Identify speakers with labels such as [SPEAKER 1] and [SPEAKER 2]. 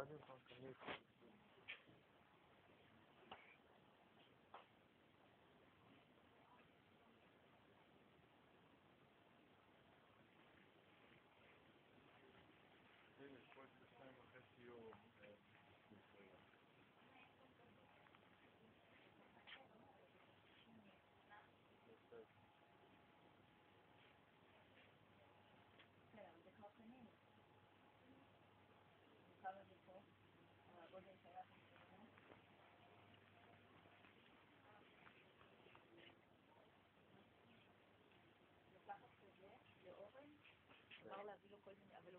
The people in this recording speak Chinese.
[SPEAKER 1] 아니 요, 방 금. 然后
[SPEAKER 2] 嘞，就回去养。